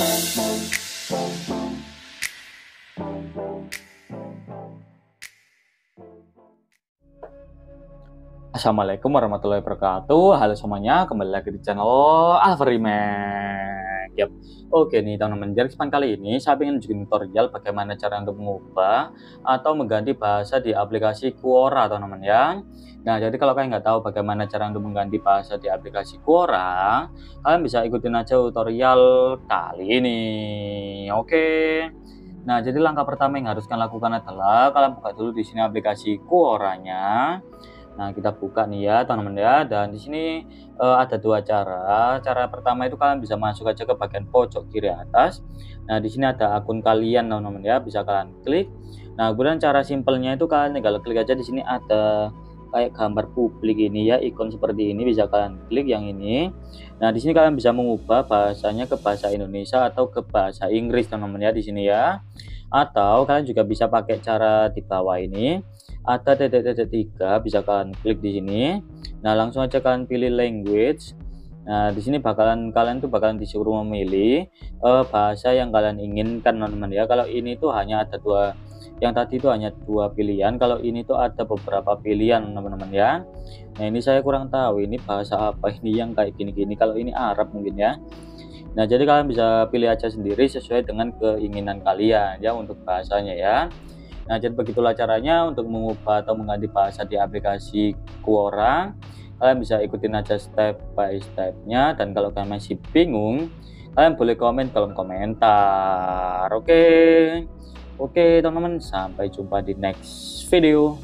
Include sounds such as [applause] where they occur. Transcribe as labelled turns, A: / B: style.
A: Assalamualaikum warahmatullahi wabarakatuh. Halo semuanya, kembali lagi di channel Alfarimek. Yap. Oke nih teman-teman, jadi kesempatan kali ini saya ingin bikin tutorial bagaimana cara untuk mengubah atau mengganti bahasa di aplikasi Quora teman-teman ya. Nah, jadi kalau kalian nggak tahu bagaimana cara untuk mengganti bahasa di aplikasi Quora, kalian bisa ikutin aja tutorial kali ini. Oke. Nah, jadi langkah pertama yang harus kalian lakukan adalah kalian buka dulu di sini aplikasi Quora-nya. Nah, kita buka nih ya, teman-teman ya. Dan di sini uh, ada dua cara. Cara pertama itu kalian bisa masuk aja ke bagian pojok kiri atas. Nah, di sini ada akun kalian, teman-teman ya. Bisa kalian klik. Nah, kemudian cara simpelnya itu kalian tinggal klik aja di sini ada kayak gambar publik ini ya, ikon seperti ini bisa kalian klik yang ini. Nah, di sini kalian bisa mengubah bahasanya ke bahasa Indonesia atau ke bahasa Inggris, teman-teman ya di sini ya. Atau kalian juga bisa pakai cara di bawah ini ada titik-titik tiga bisa kalian klik di sini. Nah langsung aja kalian pilih language. Nah di sini bakalan kalian tuh bakalan disuruh memilih uh, bahasa yang kalian inginkan teman-teman ya. Kalau ini tuh hanya ada dua yang tadi itu hanya dua pilihan. Kalau ini tuh ada beberapa pilihan teman-teman ya. Nah ini saya kurang tahu ini bahasa apa [laughs] ini yang kayak gini-gini. Kalau ini Arab mungkin ya. Nah jadi kalian bisa pilih aja sendiri sesuai dengan keinginan kalian ya untuk bahasanya ya Nah, jadi begitulah caranya untuk mengubah atau mengganti bahasa di aplikasi Quora. Kalian bisa ikutin aja step by stepnya dan kalau kalian masih bingung, kalian boleh komen kolom komentar. Oke. Oke, teman-teman, sampai jumpa di next video.